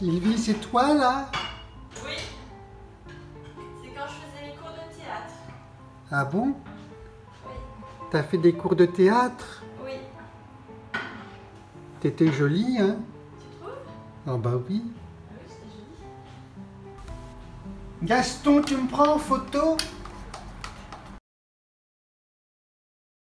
Sylvie, c'est toi là Oui. C'est quand je faisais les cours de théâtre. Ah bon Oui. T'as fait des cours de théâtre Oui. T'étais jolie, hein Tu trouves? Ah bah oui. Ah oui, c'était joli. Gaston, tu me prends en photo?